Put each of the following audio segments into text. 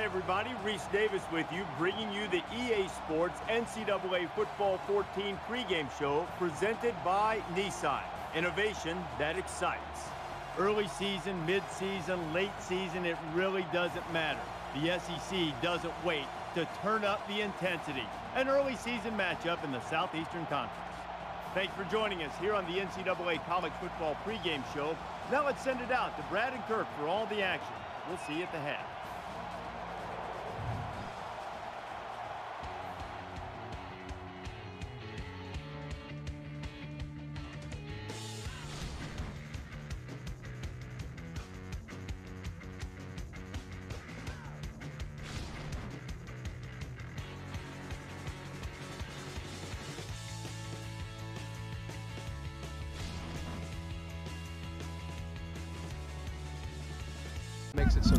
Everybody. Reese Davis with you, bringing you the EA Sports NCAA Football 14 pregame show presented by Nissan. Innovation that excites. Early season, mid-season, late season, it really doesn't matter. The SEC doesn't wait to turn up the intensity. An early season matchup in the Southeastern Conference. Thanks for joining us here on the NCAA College Football pregame show. Now let's send it out to Brad and Kirk for all the action. We'll see you at the half.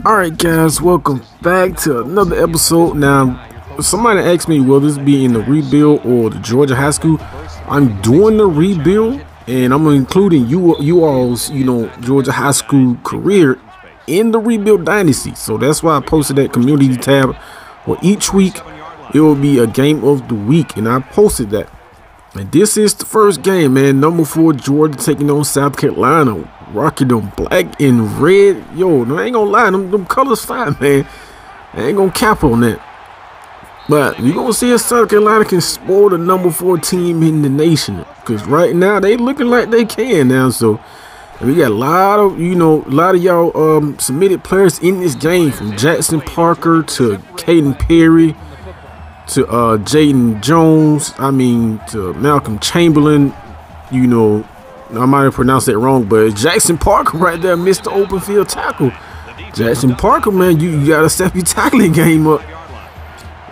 Alright guys, welcome back to another episode. Now, somebody asked me, will this be in the rebuild or the Georgia High School? I'm doing the rebuild and I'm including you you all's, you know, Georgia High School career in the rebuild dynasty. So that's why I posted that community tab where each week it will be a game of the week and I posted that. And this is the first game, man. Number four, Georgia taking on South Carolina rocking them black and red. Yo, I ain't gonna lie, them, them colors fine, man. I ain't gonna cap on that. But you gonna see if South Carolina can spoil the number four team in the nation. Cause right now they looking like they can now. So we got a lot of you know, a lot of y'all um submitted players in this game from Jackson Parker to Caden Perry to uh Jaden Jones, I mean to Malcolm Chamberlain, you know, I might have pronounced it wrong, but Jackson Parker right there missed the open field tackle. Jackson Parker, man, you, you got to step your tackling game up.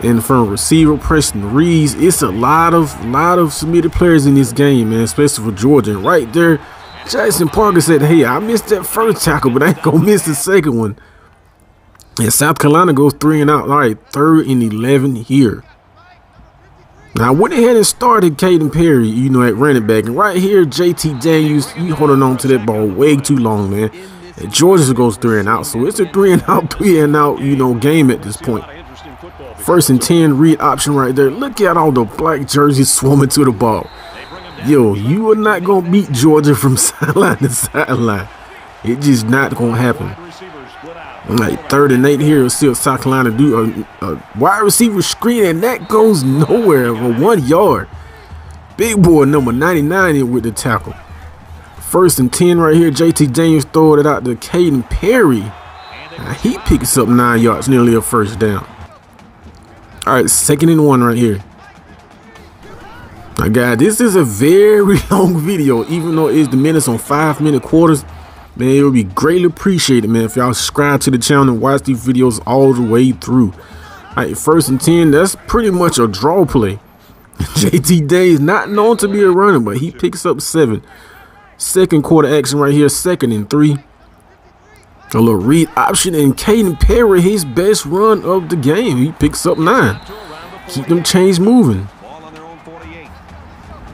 And from receiver Preston Reeves, it's a lot of lot of submitted players in this game, man, especially for Georgia. And right there, Jackson Parker said, "Hey, I missed that first tackle, but I ain't gonna miss the second one." And South Carolina goes three and out. All right, third and eleven here. Now, I went ahead and started Caden Perry, you know, at running back. And right here, JT Daniels, you holding on to that ball way too long, man. And Georgia goes three and out. So it's a three and out, three and out, you know, game at this point. First and 10, read option right there. Look at all the black jerseys swarming to the ball. Yo, you are not going to beat Georgia from sideline to sideline. It's just not going to happen. Like third and eight here, what South Carolina do. A, a wide receiver screen, and that goes nowhere for one yard. Big boy number 99 with the tackle. First and 10 right here. JT Daniels throwing it out to Caden Perry. Now he picks up nine yards, nearly a first down. All right, second and one right here. Now, guys, this is a very long video, even though it's the minutes on five minute quarters. Man, it would be greatly appreciated, man, if y'all subscribe to the channel and watch these videos all the way through. All right, first and 10, that's pretty much a draw play. JT Day is not known to be a runner, but he picks up seven. Second quarter action right here, second and three. A little read option, and Caden Perry, his best run of the game. He picks up nine. Keep them chains moving.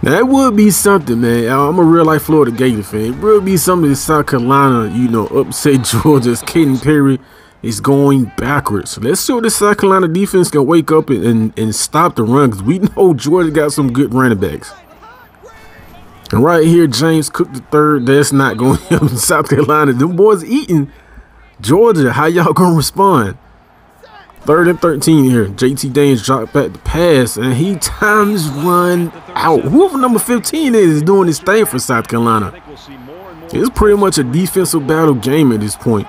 That would be something, man. Uh, I'm a real life Florida Gator fan. It would be something that South Carolina, you know, upset Georgia's Caden Perry is going backwards. So let's see what the South Carolina defense can wake up and, and, and stop the run because we know Georgia got some good running backs. And right here, James Cook the third. That's not going to South Carolina. Them boys eating. Georgia, how y'all to respond? Third and 13 here. JT Daniels dropped back the pass, and he times one out. Whoever number 15 is, is doing this thing for South Carolina. It's pretty much a defensive battle game at this point.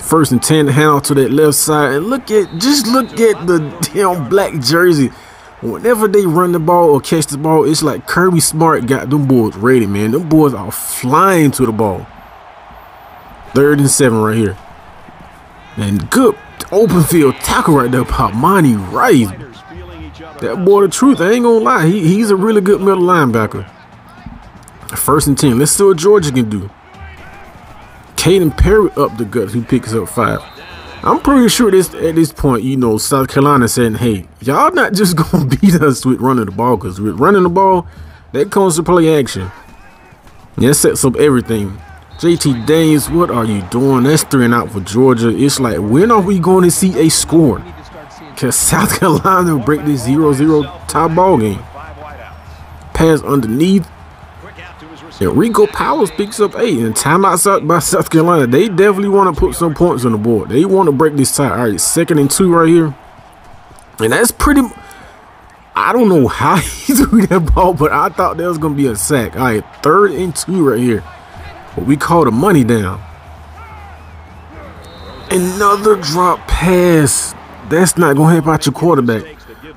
First and 10 hand to that left side. And look at, just look at the damn black jersey. Whenever they run the ball or catch the ball, it's like Kirby Smart got them boys ready, man. Them boys are flying to the ball. Third and seven right here. And good open field tackle right there Monty Rice. That boy, the truth, I ain't gonna lie. He, he's a really good middle linebacker. First and 10. Let's see what Georgia can do. Caden Perry up the guts, who picks up five. I'm pretty sure this at this point, you know, South Carolina saying, hey, y'all not just gonna beat us with running the ball, because with running the ball, that comes to play action. That sets up everything. JT Daniels, what are you doing? That's three and out for Georgia. It's like, when are we going to see a score? Because South Carolina will break this 0-0 tie ball game. Pass underneath. And Rico Powers picks up eight. And timeout by South Carolina. They definitely want to put some points on the board. They want to break this tie. All right, second and two right here. And that's pretty I don't know how he threw that ball, but I thought there was going to be a sack. All right, third and two right here. But we call the money down. Another drop pass. That's not going to help out your quarterback.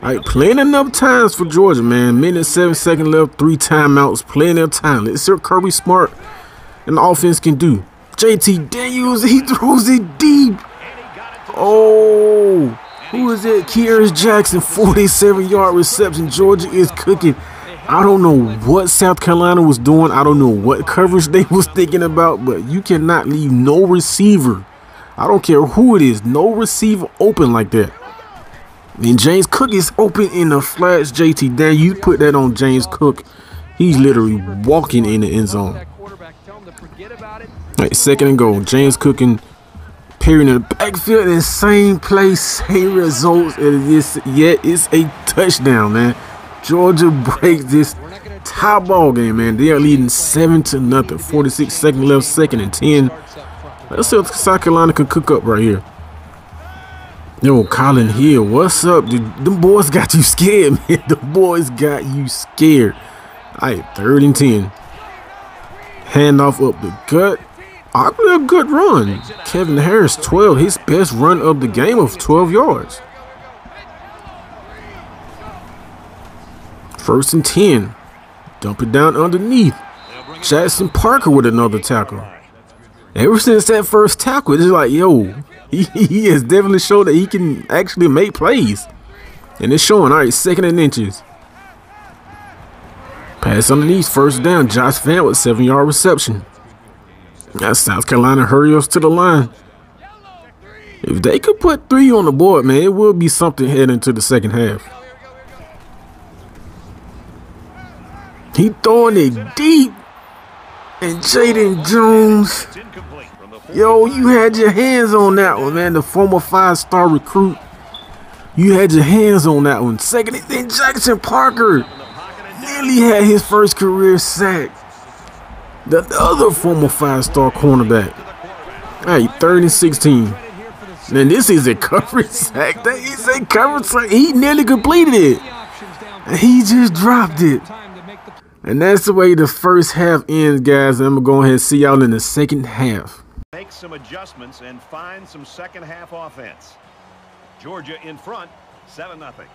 All right, playing enough times for Georgia, man. Minute, seven second left, three timeouts, plenty of time. Let's see what Kirby Smart and the offense can do. JT Daniels, he throws it deep. Oh. Who is it? Kearis Jackson, 47 yard reception. Georgia is cooking. I don't know what South Carolina was doing. I don't know what coverage they was thinking about, but you cannot leave no receiver. I don't care who it is, no receiver open like that. And James Cook is open in the flats. JT, there you put that on James Cook. He's literally walking in the end zone. Right, second and goal. James Cook and Perry in the backfield in the same place, same results. And yet it's a touchdown, man. Georgia breaks this tie ball game, man. They are leading seven to nothing. 46 seconds left, second and ten. Let's see what South Carolina can cook up right here. Yo, Collin Hill, what's up? Dude, them boys got you scared, man. The boys got you scared. All right, third and ten. Handoff up the gut. Arguably a good run. Kevin Harris, 12. His best run of the game of 12 yards. First and 10. Dump it down underneath. Jackson Parker with another tackle. Ever since that first tackle, it's like, yo, he, he has definitely showed that he can actually make plays. And it's showing. All right, second and inches. Pass underneath, first down. Josh Vann with seven yard reception. That's South Carolina hurry us to the line. If they could put three on the board, man, it will be something heading to the second half. He throwing it deep. And Jaden Jones. Yo, you had your hands on that one, man. The former five-star recruit. You had your hands on that one. Second, then Jackson Parker nearly had his first career sack the, the other former five-star cornerback. Hey, third and 16. Man, this is a coverage sack. That is a coverage sack. He nearly completed it. And he just dropped it. And that's the way the first half ends, guys. I'm going to go ahead and see y'all in the second half. Make some adjustments and find some second half offense. Georgia in front, 7-0.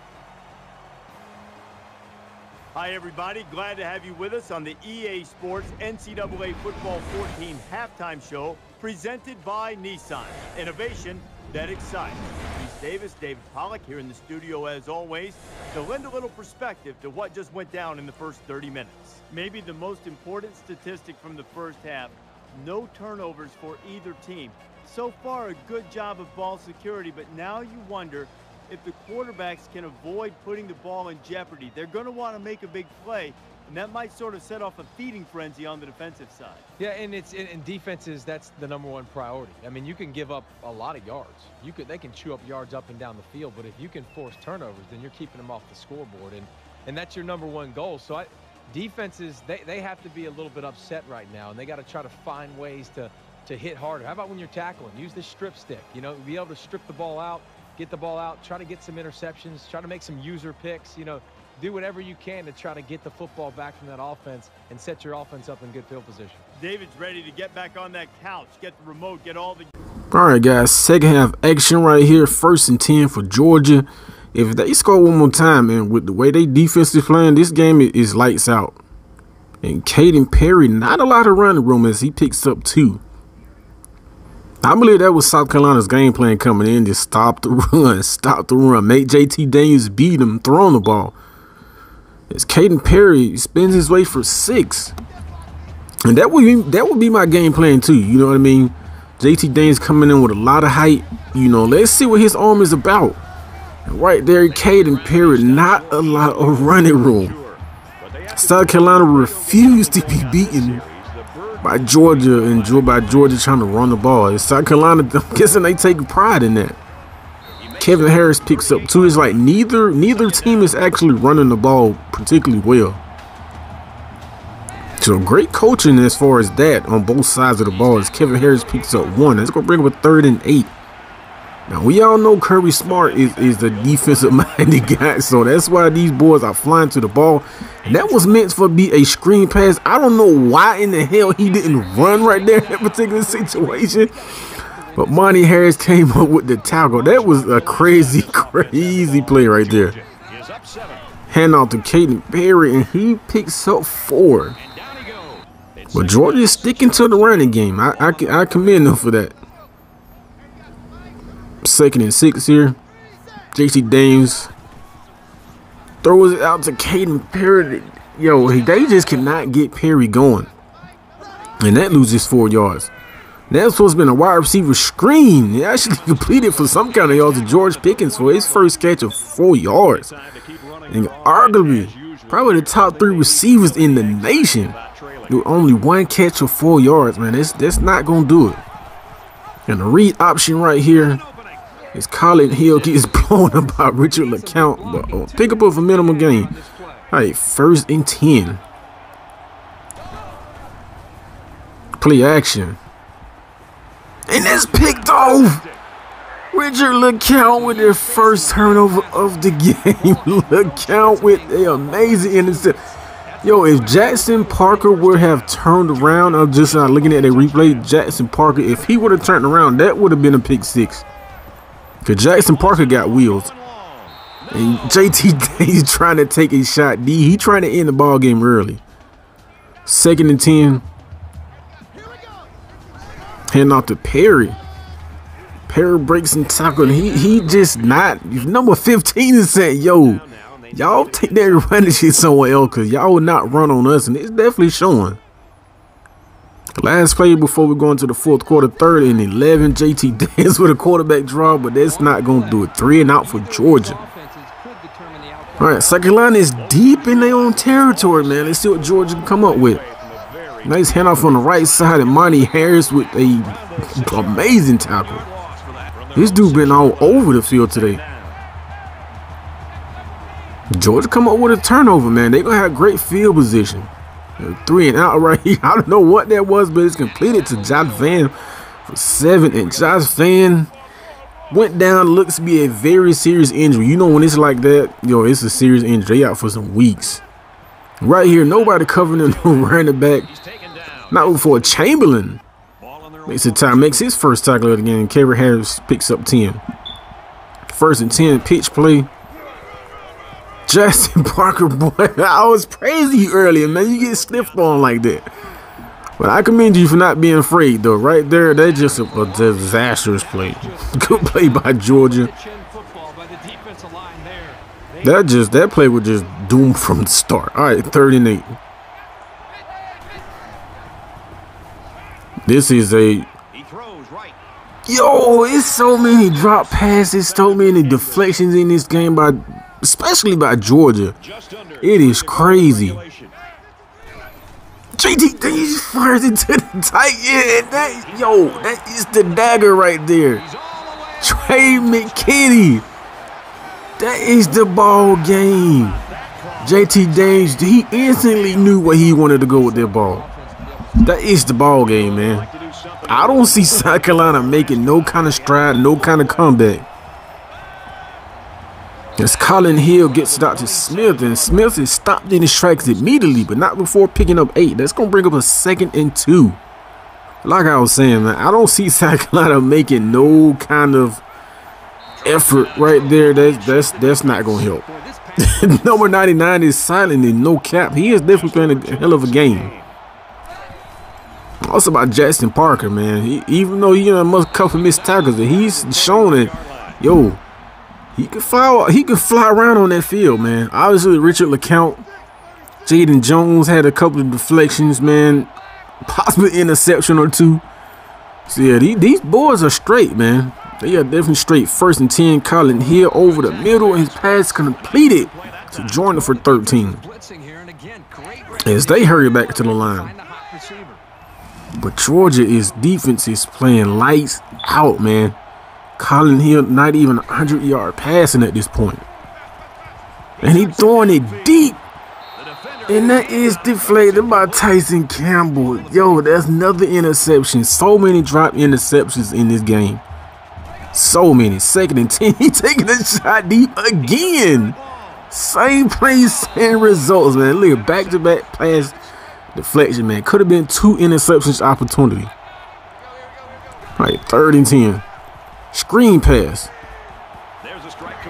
Hi, everybody. Glad to have you with us on the EA Sports NCAA Football 14 halftime show presented by Nissan. Innovation that excites. Reese Davis, David Pollack here in the studio as always to lend a little perspective to what just went down in the first 30 minutes. Maybe the most important statistic from the first half, no turnovers for either team. So far, a good job of ball security, but now you wonder if the quarterbacks can avoid putting the ball in jeopardy. They're going to want to make a big play, and that might sort of set off a feeding frenzy on the defensive side. Yeah, and it's in defenses that's the number one priority. I mean, you can give up a lot of yards. You could they can chew up yards up and down the field, but if you can force turnovers, then you're keeping them off the scoreboard, and and that's your number one goal. So I, defenses they they have to be a little bit upset right now, and they got to try to find ways to to hit harder. How about when you're tackling? Use the strip stick. You know, be able to strip the ball out get the ball out, try to get some interceptions, try to make some user picks, you know, do whatever you can to try to get the football back from that offense and set your offense up in good field position. David's ready to get back on that couch, get the remote, get all the... All right, guys, second half action right here, first and 10 for Georgia. If they score one more time, and with the way they defense is playing, this game is lights out. And Caden Perry, not a lot of running room as he picks up two. I believe that was South Carolina's game plan coming in. Just stop the run, stop the run, make JT Daniels beat him, throwing the ball. It's Caden Perry spins his way for six. And that would be that would be my game plan too. You know what I mean? JT Daniels coming in with a lot of height. You know, let's see what his arm is about. And right there, Caden Perry, not a lot of running room. South Carolina refused to be beaten by Georgia and by Georgia trying to run the ball. South Carolina, I'm guessing they take pride in that. Kevin Harris picks up two. It's like neither neither team is actually running the ball particularly well. So great coaching as far as that on both sides of the ball as Kevin Harris picks up one. That's gonna bring up a third and eight. Now we all know Kirby Smart is, is the defensive minded guy, so that's why these boys are flying to the ball. And that was meant for be a screen pass. I don't know why in the hell he didn't run right there in that particular situation. But Monty Harris came up with the tackle. That was a crazy, crazy play right there. Hand out to Caden Perry, and he picks up four. But Georgia is sticking to the running game. I, I, I commend them for that. Second and six here. J.C. Dames throws it out to Caden Perry. Yo, they just cannot get Perry going. And that loses four yards. That's supposed to be a wide receiver screen. He actually completed for some kind of yards to George Pickens for his first catch of four yards. And arguably, probably the top three receivers in the nation. With only one catch of four yards, man. That's, that's not going to do it. And the read option right here is Collin Hill gets blown up by Richard LeCounte. But uh, pick up of a minimum gain. All right, first and 10. Play action. And it's picked off. Richard LeCounte with their first turnover of the game. LeCounte with a amazing interception. Yo, if Jackson Parker would have turned around, I'm just not looking at a replay. Jackson Parker, if he would have turned around, that would have been a pick six. Because Jackson Parker got wheels. And JT Days trying to take a shot D. He trying to end the ball game early. Second and 10. Hand off to Perry. Perry breaks and tackle. He he just not. Number 15 is saying, yo, y'all take that running shit somewhere else because y'all will not run on us. And it's definitely showing. Last play before we go into the fourth quarter, third and 11. JT Dance with a quarterback draw, but that's not going to do it. Three and out for Georgia. All right, second line is deep in their own territory, man. Let's see what Georgia can come up with. Nice handoff on the right side, and Monty Harris with a amazing tackle. This dude been all over the field today. Georgia come up with a turnover, man. They gonna have great field position. Three and out right here. I don't know what that was, but it's completed to Josh Vann for seven. And Josh Vann went down. Looks to be a very serious injury. You know when it's like that, yo, it's a serious injury. They out for some weeks. Right here, nobody covering him running back. Not before Chamberlain makes a time, makes his first tackle of the game. Kevin Harris picks up 10. First and 10, pitch play. Justin Parker, boy, I was praising you earlier, man. You get sniffed on like that. But I commend you for not being afraid, though. Right there, that's just a, a disastrous play. Good play by Georgia. That just that play was just doomed from the start. All right, third and eight. This is a yo. It's so many drop passes, so many deflections in this game by, especially by Georgia. It is crazy. JT he fires into the tight end. That yo, that is the dagger right there. Tre' McKitty. That is the ball game. JT Daniels, he instantly knew where he wanted to go with that ball. That is the ball game, man. I don't see South Carolina making no kind of stride, no kind of comeback. As Collin Hill gets it out to Smith, and Smith is stopped in his tracks immediately, but not before picking up eight. That's going to bring up a second and two. Like I was saying, man, I don't see South Carolina making no kind of effort right there. That's that's that's not gonna help. Number 99 is silent and no cap. He is definitely playing a hell of a game. Also about Jackson Parker, man. He, even though he know, must couple missed tackles, he's shown it. Yo, he can fly. He can fly around on that field, man. Obviously, Richard LeCounte, Jaden Jones had a couple of deflections, man. Possibly interception or two. So yeah, these, these boys are straight, man. They are definitely straight. First and 10, Collin Hill over the middle. His pass completed to Joyner for 13. As they hurry back to the line. But Georgia is defense is playing lights out, man. Collin Hill not even 100 yard passing at this point. And he throwing it deep. And that is deflated by Tyson Campbell. Yo, that's another interception. So many drop interceptions in this game. So many. Second and 10. He taking a shot deep again. Same play, same results, man. Look, at back-to-back -back pass deflection, man. Could have been two interceptions opportunity. All right, third and 10. Screen pass.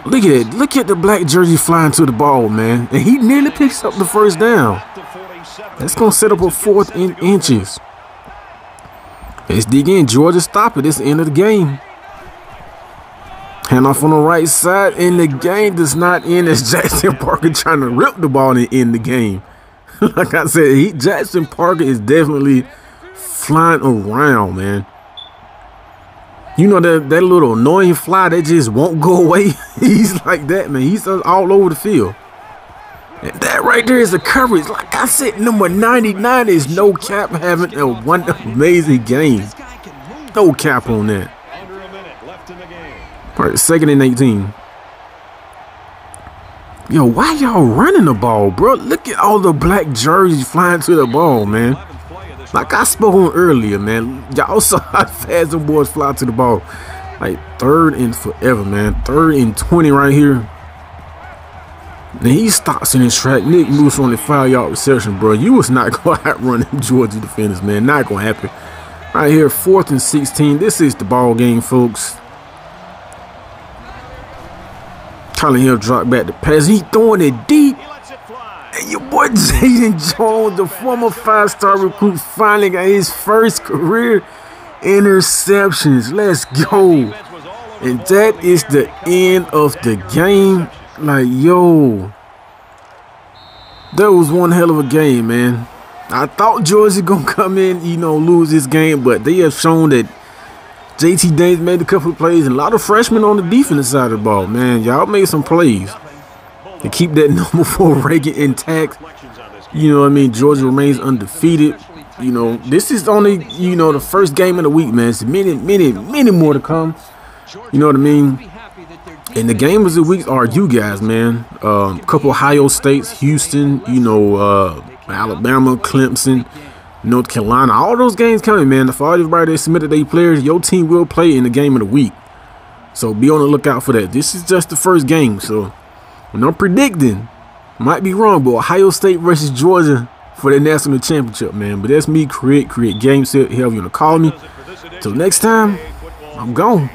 Look at it. Look at the black jersey flying to the ball, man. And he nearly picks up the first down. That's going to set up a fourth in inches. Let's dig in. Georgia stop it. It's the end of the game. Hand off on the right side, and the game does not end as Jackson Parker trying to rip the ball and end the game. like I said, he, Jackson Parker is definitely flying around, man. You know that that little annoying fly that just won't go away. He's like that, man. He's all over the field. And that right there is the coverage. Like I said, number 99 is no cap having a one amazing game. No cap on that. All right, second and 18. Yo, why y'all running the ball, bro? Look at all the black jerseys flying to the ball, man. Like I spoke on earlier, man. Y'all saw how fast the boys fly to the ball. Like third and forever, man. Third and 20 right here. And he stops in his track. Nick Muse on the five yard reception, bro. You was not going to outrun them Georgia defenders, man. Not going to happen. Right here, fourth and 16. This is the ball game, folks. Collin Hill dropped back to pass. He throwing it deep. And your boy Jaden Jones, the former five-star recruit, finally got his first career interceptions. Let's go. And that is the end of the game. Like, yo. That was one hell of a game, man. I thought Georgia gonna come in, you know, lose this game, but they have shown that JT Daniels made a couple of plays and a lot of freshmen on the defensive side of the ball. Man, y'all made some plays to keep that number four ranking intact. You know what I mean? Georgia remains undefeated. You know, this is only, you know, the first game of the week, man. It's many, many, many more to come. You know what I mean? And the games of the week are you guys, man. A um, couple Ohio States, Houston, you know, uh, Alabama, Clemson, North Carolina. All those games coming, man. For everybody that submitted their players, your team will play in the game of the week. So be on the lookout for that. This is just the first game, so when I'm predicting, might be wrong, but Ohio State versus Georgia for the national championship, man. But that's me, create, create game set, however you want to call me. Till next time, I'm gone.